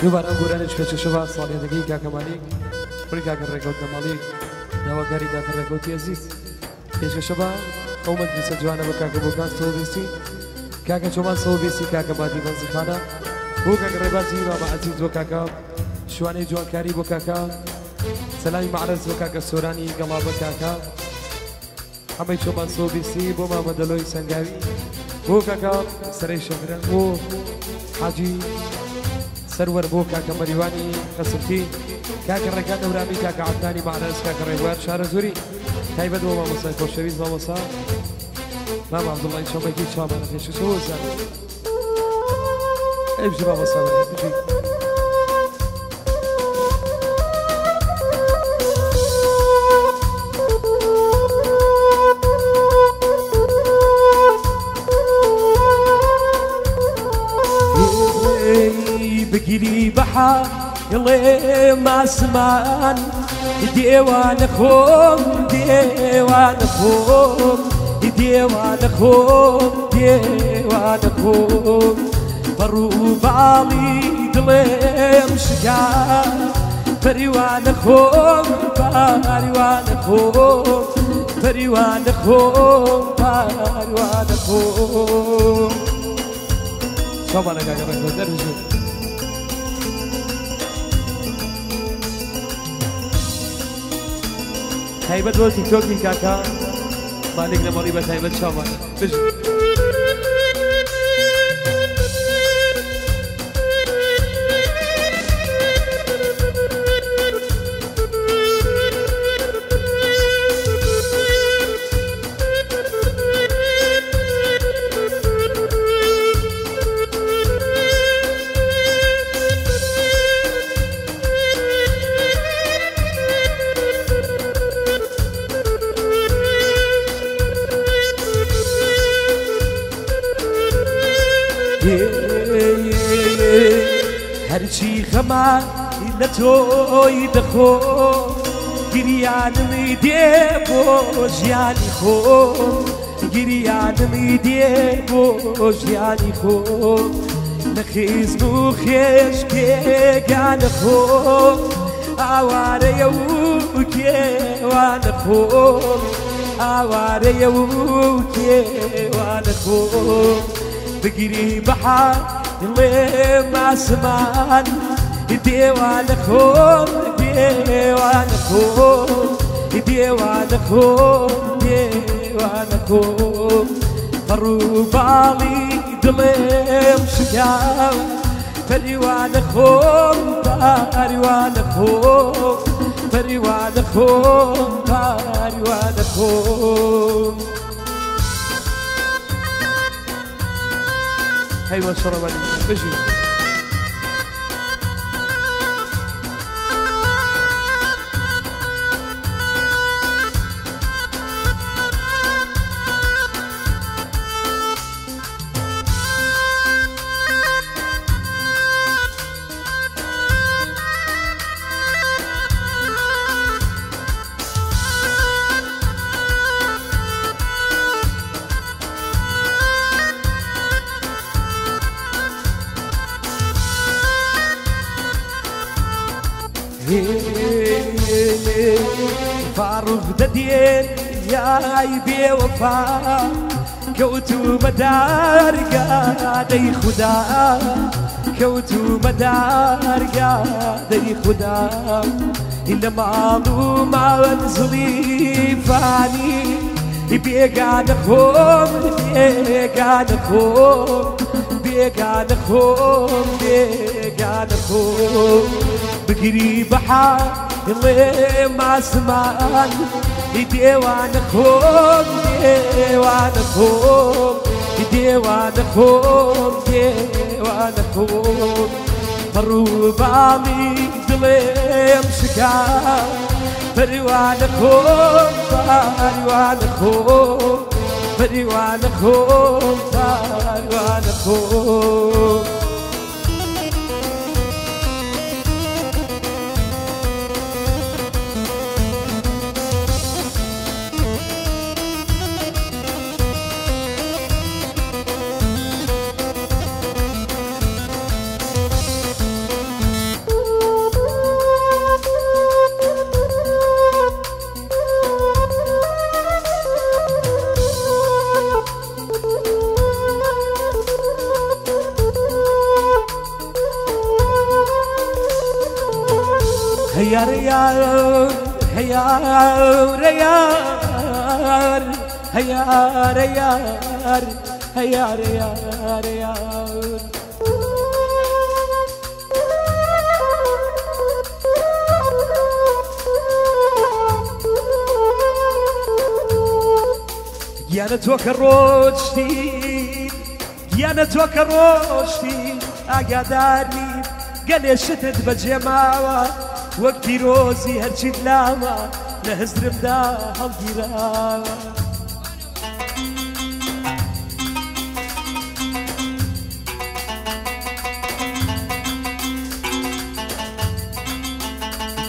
دووبار ئەم گۆرانش پێچەشەوە ساڵێتەکەی کاکەمالی پڕی کاکە ڕێگەوت نەماڵی داواکاری کاکە ڕێگەوتی ئەزیز پێشکەشەبە ئەو مەدرسە جوانە بە کاکە بۆکان سەوبێستی کاکە چۆمان سەوبێستی کاکە مادی بەنزخانە بۆ کاکە ڕێبازی مامە عەزیز بۆ کاکە شوانەی جوانکاری بۆ کاکە سەلامی معرز بۆ کاکە سۆرانی گەڵا بە کاکە هەمەی چۆمان سۆبیسی بۆ مامە دەلۆی سنگاوی بۆ کاکە سەرەی شەمرە بۆ حاجی سەرەر بۆ کاکە مەریوانی قسمتی کاکە ڕێکا دەورامی کاکە عبدانی مارەس کاکە ڕێبوار شارە زوری تایبەت بۆ مامۆسای خۆشەویست مامۆسا. مام عبدڵی شەمەکی چاوانە پێشی سۆزان ئەبژ مامۆسا بەێت. بگیری بەحا دڵێ ماسمان دێوانە خۆم دێوانە خۆم دێوانە خۆم دێوانە خۆم بەڕوو باڵی دڵێم شگا پەریوانە خۆم پاریوانە خۆم پەریوانە تایبەت بۆ تیکتۆکی کاکە مالێک لە مەڵی بە تایبەت شامان بژ هەرچی خەمان لە تۆی دەخۆ؟ گریانمی دێ بۆ ژیانی خۆم گریانمی دێ بۆ ژیانی خۆم نەخیزم و خێش پێگانە خۆم ئاوارەیە و کێوانە خۆم ئاوارەیە و کێوانە خۆم بگیری بەحار دڵێ ماسمان دێوانە خۆم دێوانە خۆم دێوانە خۆم دێوانە خۆم بەڕوو باڵی دڵێم شکاو پەریوانە خۆم پاریوانە خۆم پەریوانە خۆم پاریوانە خۆم هەیوە شڕەوەنی بژی فاڕوف دەدێن یای بێوەفا کەوتو مەدارگادەی خوددا کەوتو مەدارگادەی خوددا لە ماڵ و ماوەنزڵی فانی بێگانە خۆم بێگانە خۆم بێگانە خۆم بێگانە خۆم بگیری بەحار دڵێ ماسمان دێوانە خۆم دێوانە خۆم دێوانە هيار هيار هيار هيار هيار هيار هيار گیانە تۆکە ڕۆشتی گیانە تۆکە ڕۆشتی ئاگاداری گەلێ شتت بەجێماوە وەک پیرۆزی هەرچیت لاوە لە هزرمدا هەڵگیراوە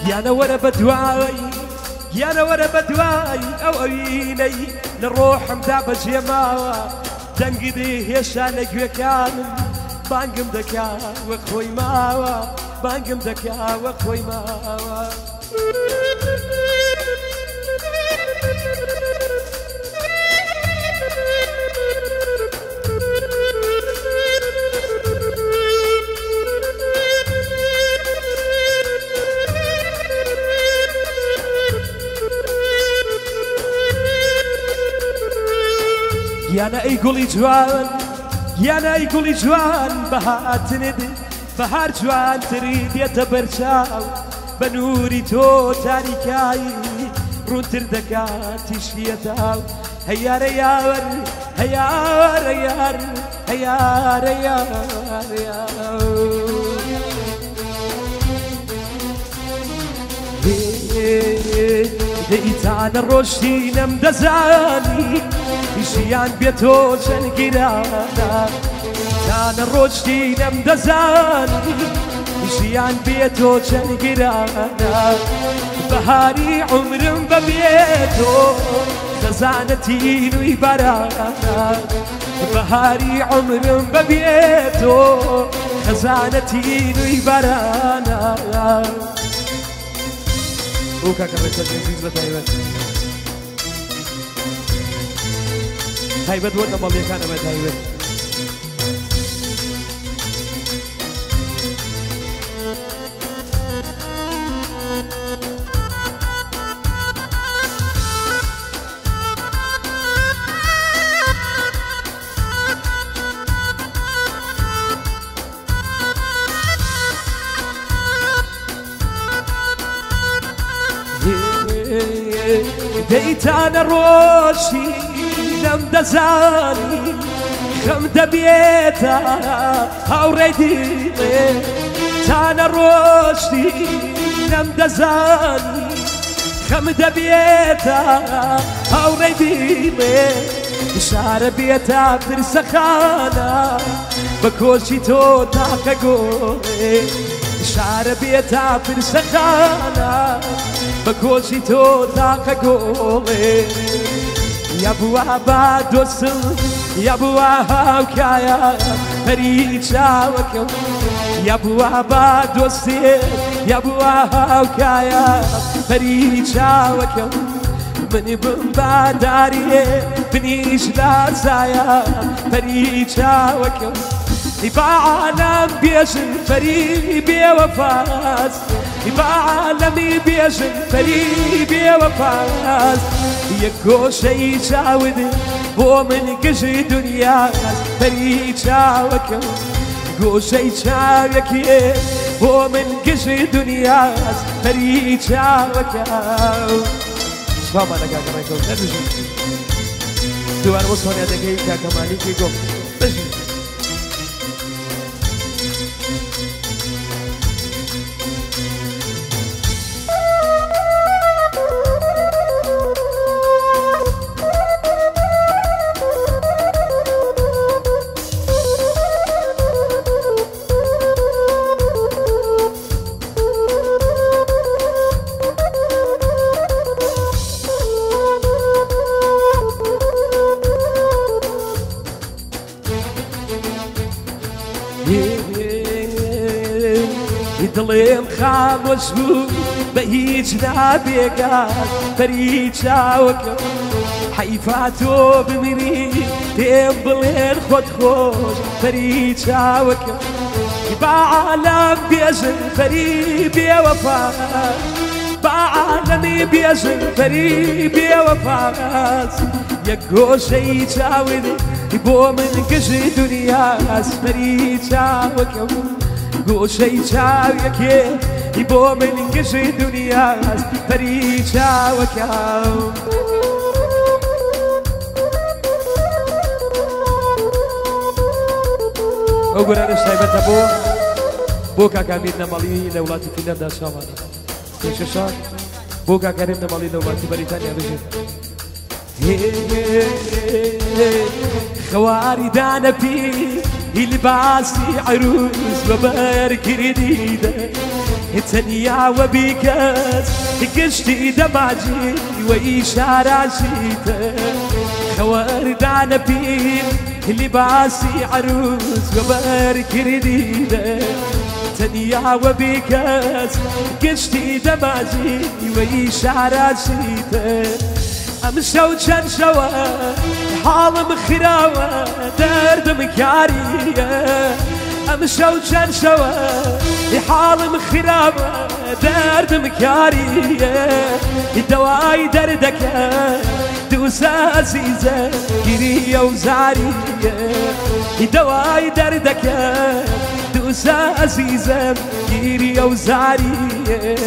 گیانە وەرە بە دوایی گیانە وەرە بە دوایی ئەو ئەوینەی لە ڕۆحمدا بەجێماوە دەنگی هێشتا لە گوێکانم بانگم دەکا وەک خۆی ماوە. بانگم دەکا وەک خۆی ماوە گیانە ئەی گوڵی جوان گیانە ئەی گوڵی جوان بەهاتنت بەهار جوانتری دێتە بەرچاو بە نووری تۆ تاریکایی ڕوونتر دەکات تیشیەتاو هەیارە یاوەر هەیارە یار هەیارە یار دەیتانە ڕۆشتی نەم دەزانی ژیان بێتۆ چەندگیرانە تانە ڕۆشتی نەم دەزانی ژیان بێتۆ چەندگیرانە بەهاری عمرم بەبێتۆ دەزانەتی نوی بەرانە. بەهاری عمرم بەبێتۆ خەزانەتی نوی بەرانە. بۆ کاکە ڕێکۆ عزیز بە تایبەت. تایبەت وەرە مەڵیەکانەمە تایبەت. دەیتانە ڕۆژی لەم دەزانی خەم دەبێتە هاوڕێ دیڵێ. تانە ڕۆشتی لەم دەزانی خەم دەبێتە هاوڕێ دیڵێ. شارە بێتە ترسەخانە بە کۆچی تۆ تاکە گۆێ شارە بێتە پرسەخانە بە کۆچی تۆ تاکە گۆڵێ. یابووە با دۆسم یابووە هاوکایە هەری چاوەکەم. یابووە با دۆستێ یابووە هاوکایە هەری چاوەکەم. منی بم باداریێ بنیش لازایە هەری چاوەکەم بعالم بيجن فري بي وفاز بعالمي بيجن فري بي وفاز يكو شي جاود بو من كجي دنيا فري جاوكم گو شي جاوك بو من كجي دنيا فري جاوكم شما کاکە ڕێکۆ نەبژین دووار بۆ سۆنیا دەگەی کاکەمالیکی گۆ بژین دڵێم خامۆش بوو بە هیچ نابێگات پەری چاوەکەم حەیفا تۆ بمری پێم بڵێن خۆت خۆش پەری چاوەکەم باعالم بێژن فەری بێوەفا. باعالەمی بێژن فەری بێوەفاز یەک گۆشەی چاوێنی بۆ من گژی دنیا ئەسپەری چاوەکەم. گۆشەی چاویەکێ هی بۆ منگەژی دنیاز پەری چاوەکە. ئەو گۆرانش تایبەتە بۆ بۆ کاکامیر نەمەڵی لە وڵاتی فینەردا ساڵانی پێشەشان بۆ کاکارێن نەمەڵی لە وڵاتی بەریتانیا بژێت خواری دانەپی في لباسي عروس وبر كرديدة تنيا وبيكس قشتي دماجي وإشارة شيتا خواري دانا في لباسي عروس وبر كرديدة تنيا وبيكس قشتي دماجي وإشارة شيتا حالم خراوة دردم كارية امشى وشن شوا حالم خراوة دردم كارية دواي دردك دوس عزيزة قرية وزارية دواي دردك دوس عزيزة قرية وزارية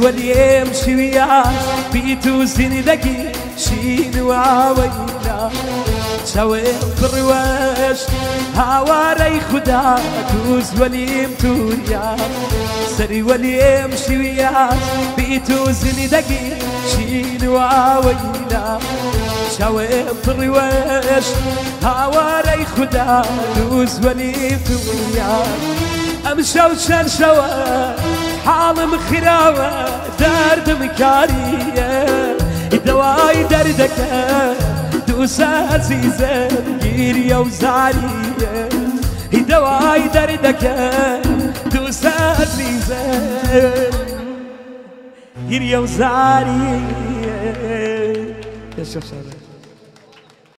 سري واليم شويا بيتو زندقي شين وعوينا شوي برواش هاواري خدا دوز وليم توريا سري واليم شويا بيتو زندقي شين وعوينا شوي برواش هاواري خدا دوز وليم توريا امشى وشرشوه حالم خراوة درد مكارية. دواي دردك دوسة عزيزة جيريا وزارية دواي دردك دوسة عزيزة جيريا وزارية يا شيخ